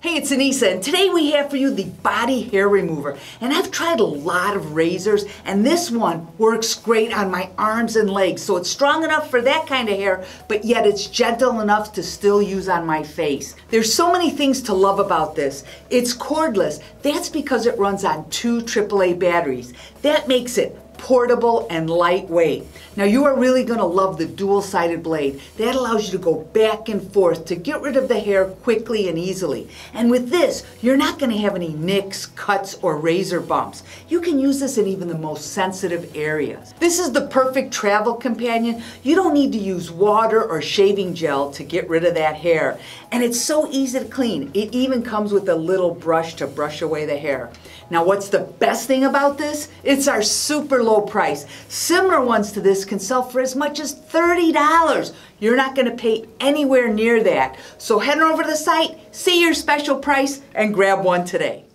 Hey, it's Anissa, and today we have for you the Body Hair Remover. And I've tried a lot of razors, and this one works great on my arms and legs. So it's strong enough for that kind of hair, but yet it's gentle enough to still use on my face. There's so many things to love about this. It's cordless. That's because it runs on two AAA batteries. That makes it portable, and lightweight. Now you are really going to love the dual-sided blade. That allows you to go back and forth to get rid of the hair quickly and easily. And with this, you're not going to have any nicks, cuts, or razor bumps. You can use this in even the most sensitive areas. This is the perfect travel companion. You don't need to use water or shaving gel to get rid of that hair. And it's so easy to clean. It even comes with a little brush to brush away the hair. Now what's the best thing about this? It's our super low price. Similar ones to this can sell for as much as $30. You're not going to pay anywhere near that. So head on over to the site, see your special price, and grab one today.